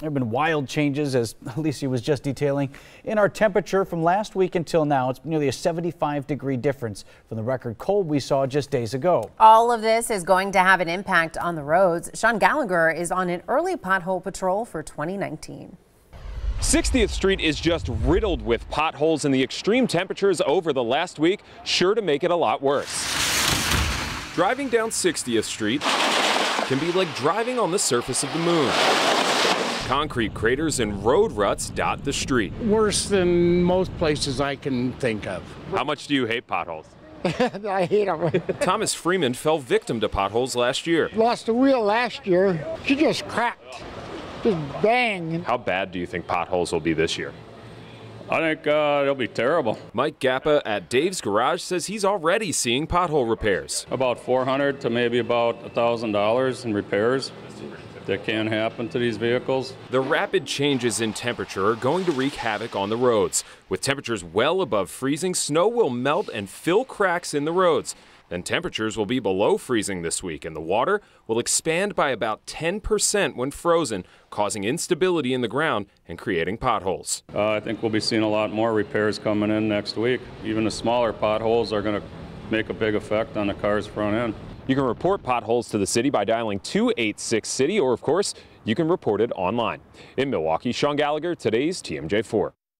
There have been wild changes, as Alicia was just detailing, in our temperature from last week until now. It's nearly a 75 degree difference from the record cold we saw just days ago. All of this is going to have an impact on the roads. Sean Gallagher is on an early pothole patrol for 2019. 60th Street is just riddled with potholes, and the extreme temperatures over the last week sure to make it a lot worse. Driving down 60th Street can be like driving on the surface of the moon. Concrete craters and road ruts dot the street. Worse than most places I can think of. How much do you hate potholes? I hate them. Thomas Freeman fell victim to potholes last year. Lost a wheel last year. She just cracked. Just bang. How bad do you think potholes will be this year? I think uh, it'll be terrible. Mike Gappa at Dave's Garage says he's already seeing pothole repairs. About 400 to maybe about $1,000 in repairs that can happen to these vehicles. The rapid changes in temperature are going to wreak havoc on the roads. With temperatures well above freezing, snow will melt and fill cracks in the roads. Then temperatures will be below freezing this week, and the water will expand by about 10% when frozen, causing instability in the ground and creating potholes. Uh, I think we'll be seeing a lot more repairs coming in next week. Even the smaller potholes are going to make a big effect on the car's front end. You can report potholes to the city by dialing 286 City, or of course, you can report it online. In Milwaukee, Sean Gallagher, today's TMJ4.